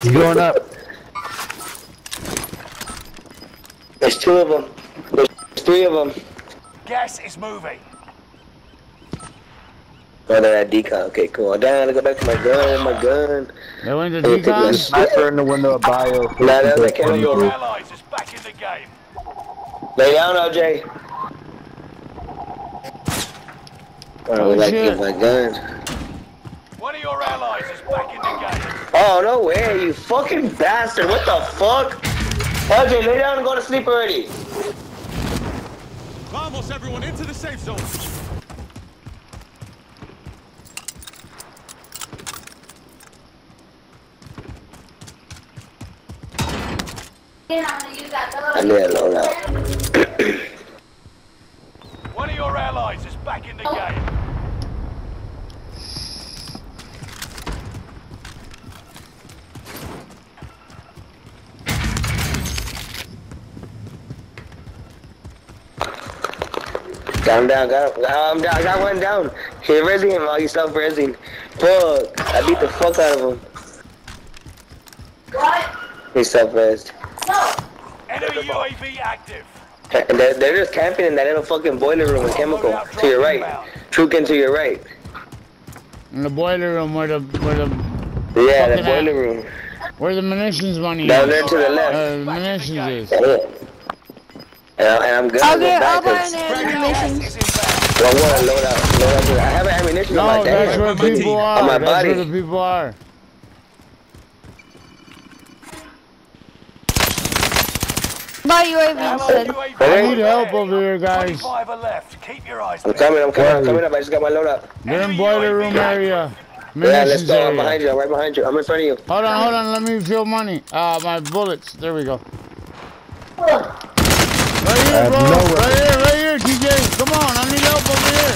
He's going up. There's two of them. There's three of them. Gas is moving. Oh, they're at decon. Okay, cool. Damn, I go back to my gun. My gun. They went to Hey, take decon? this. Sniper in the window of bio. Nah, that's a One of your Cool. allies is back in the game. Lay down, OJ. Oh, Oh, like shit. get my gun. One of your allies is back in the game. Oh, no way, you fucking bastard. What the fuck? OJ, lay down and go to sleep already. Almost everyone into the safe zone. I need a load out. One of your allies is back in the game. Down, down, got him. I'm down, I got one down. He resing him while he's self resing. Fuck. I beat the fuck out of him. What? He's self resed. No. Enemy UAV active. They're, they're just camping in that little fucking boiler room with chemical. To your right. Trukin to your right. In the boiler room where the where the Yeah, that Fucking boiler hell. room. where the munitions money is. Down there to the left. Uh, the munitions is. Yeah. And, I- and I'm gonna I'll go back I'll buy 'cause an Gas ammunition. is inbound. I want to load out. Load out. I have ammunition on my that's damn. where my people are. On my that's body. where the people are. Buy UAV Allied I need help over here, guys. left. Keep your eyes I'm coming, I'm coming, I'm coming up. I just got my load out. They're in boiler room active. area. Yeah, let's Munitions go. I'm behind you. I'm right behind you. I'm in front of you. Hold on, hold on. Let me feel money. Uh, my bullets. There we go. Right here, bro. no right here, right here, TJ. Come on, I need help over here.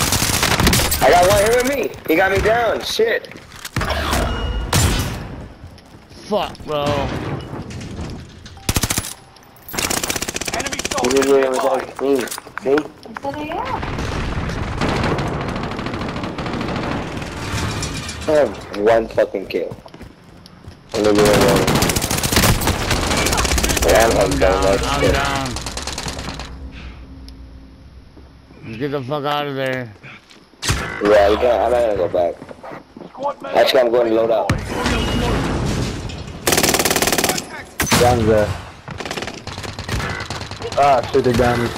I got one here with me. He got me down. Shit. Fuck, bro. Enemy He's soldiers in there nearby. with me. See? I have one fucking kill. And then you're alone. Yeah, I'm, I'm I'm down. I'm down. Get the fuck out of there. Yeah, we got, I'm not gonna go back. Squad mate. Actually, I'm going to load up. Down there. Ah, shit, they got me.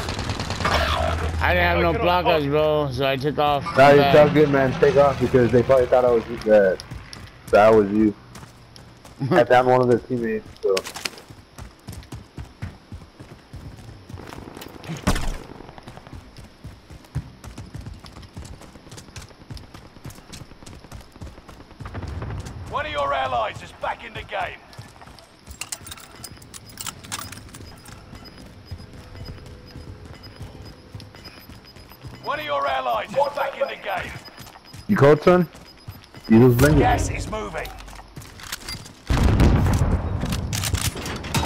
I didn't have no placas, bro, so I took off. Nah, you back. sound good, man. Take off because they probably thought I was you. That, that was you. I found one of their teammates, so. One of your allies is back in the game. One of your allies is back in the game. You cold, son? You was blinking. Gas is moving.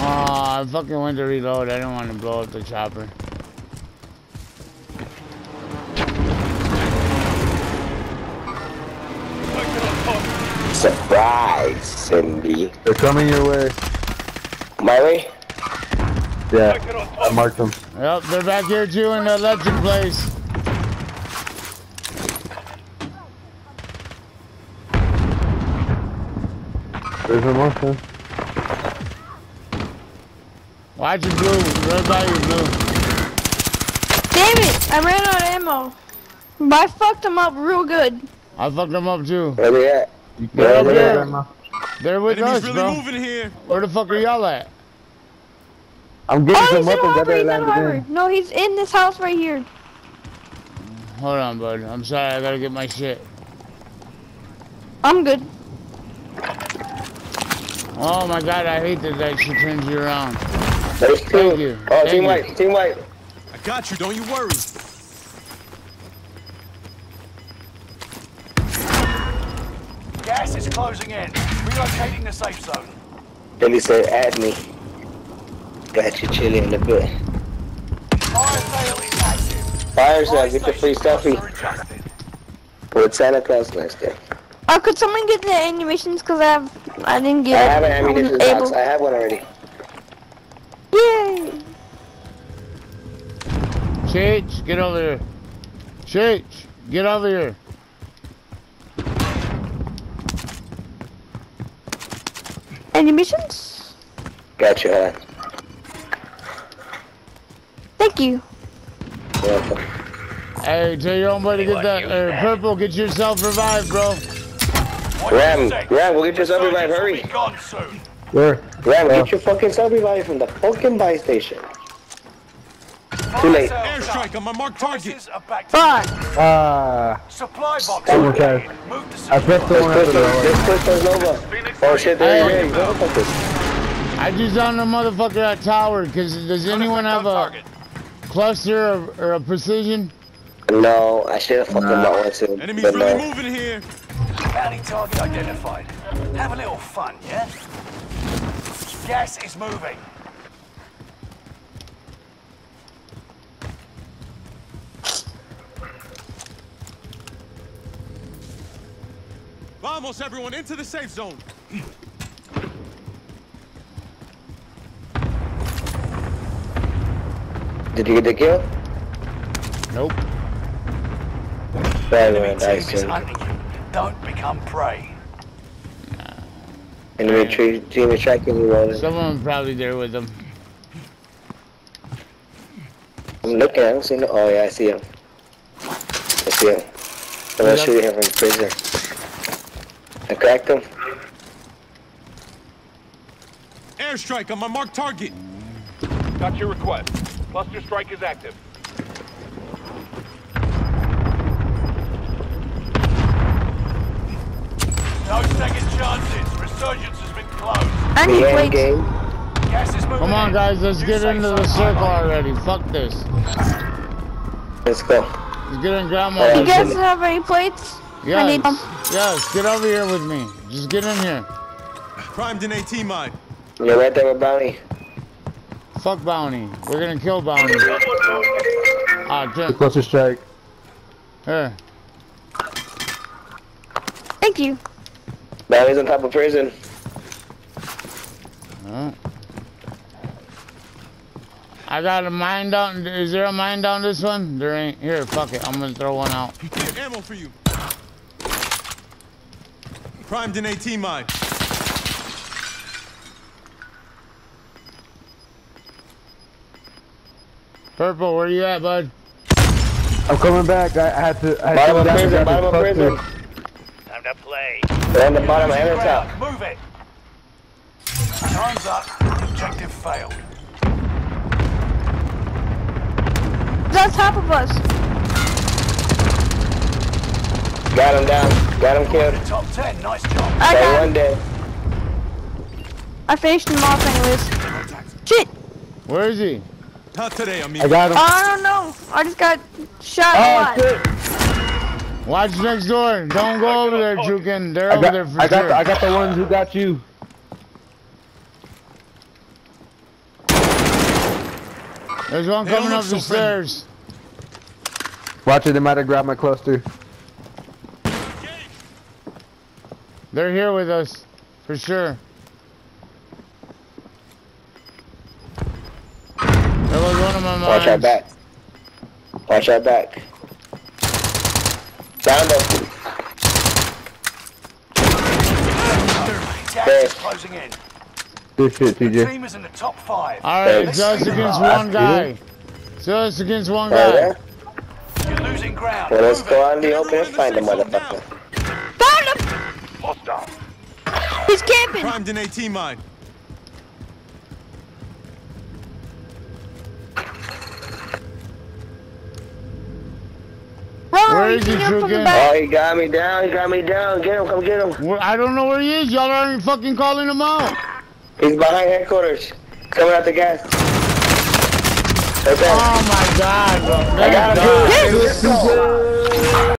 Oh, I fucking went to reload. I didn't want to blow up the chopper. Surprise, Cindy. They're coming your way. My way? Yeah, I marked them. Yep, they're back here too in the electric place. There's a motion. Watch it, blue. Right by you, blue. Damn it! I ran out of ammo. But I fucked him up real good. I fucked them up too. Where they at? They're Yeah, up yeah, They're with Enemies us, really bro. moving here. Where the fuck are y'all at? I'm getting Oh, some he's in the weapons. I harbor. better He's in the land harbor. No, he's in this house right here. Hold on, bud. I'm sorry. I gotta get my shit. I'm good. Oh my god, I hate that that she turns you around. There's two. Thank you. Oh, Thank team you. white, team white. I got you. Don't you worry. Gas is closing in. Relocating the safe zone. Then he said, add me. Got you chilly in the bit. Fire sale is active. Fire sale, get your free station costs stuffy. are adjusted. With Santa Claus next day. Uh, could someone get the animations? Cause I have, I didn't I get have an it. I ammunition wasn't box. able. I have one already. Yay! Cheech, get over here. Cheech, get over here. Animations? Got you, hold. Thank you. You're welcome. Hey, tell your own buddy to get that. Uh, purple, get yourself revived, bro. Watch Ram, we'll get your sub revive, Insurgents hurry. be. Where? Ram, Yeah. get your fucking sub revive from the fucking buy station. Too late. Airstrike on my marked target. Forces are back to Fuck. Ah, Supply box. okay. Move I pressed the This one after push the this push us over. Oh shit, there Hey. he is. Motherfuckers. I just on the motherfucker that tower. Cause does anyone have a cluster or, or a precision? No, I should have fucking bought one too. Enemies But really no. moving here. Bounty target identified. Have a little fun, yeah? Gas is moving. Vamos, everyone, into the safe zone. Did you get the kill? Nope. Bad Enemy nice. Don't become prey. Enemy tree- team is tracking you, Roland. Someone probably there with them. I'm looking, I don't see no. Oh yeah, I see him. I see him. I'm gonna Yep. shoot him from prison. I cracked him. Airstrike on my marked target. Got your request. Cluster strike is active. Resurgence has been closed. I The need end plates. Gas is moving Come on, in. guys, let's New get into the circle already. Fuck this. Let's go. Let's get in grandma. Yeah. You guys have any plates? Yes, need them. yes, get over here with me. Just get in here. Primed in AT mine. You're right there with Bounty. Fuck Bounty. We're gonna kill Bounty. Ah, Tim. Cluster strike. Here. Thank you. Bounty's on top of prison. Huh? I got a mine down. Is there a mine down this one? There ain't. Here, fuck it. I'm gonna throw one out. Here, ammo for you. Primed an AT mine. Purple, where you at, bud? I'm coming back. I, I had to. I had Bottom to of prison, bottom of prison. Time to play. They're on the bottom and the top. Move it. Time's up. Objective failed. It's on top of us. Got him down. Got him killed. Top 10. Nice job. I Got got one dead. I finished him off anyways. Shit. Where is he? Not today, I amigo. got him. Oh, I don't know. I just got shot a Oh lot. shit! Watch next door. Don't go over there, Jukin. They're I over there for I got. sure. The, I got the ones who got you. There's one They coming look up so the friendly. stairs. Watch it. They might have grabbed my cluster. They're here with us, for sure. There was one of my mines. Watch our back. Watch our back. Down them. Gas closing in. Good shit, The team is in the top five. All right, Thanks. it's us against one guy. It's us against one guy. there. You're losing ground. Well, let's go it. out in the open and find the in the safe zone motherfucker. Found him. Hostile. He's camping. Primed in AT mine. Run, Where you is he, can get from the Trukin? back. Oh, he got me down. He got me down. Get him. Come get him. Where- I don't know where he is. Y'all aren't fucking calling him out. He's behind headquarters. Coming out the gas. Right. Oh my god, bro. I got him. God. Let's go.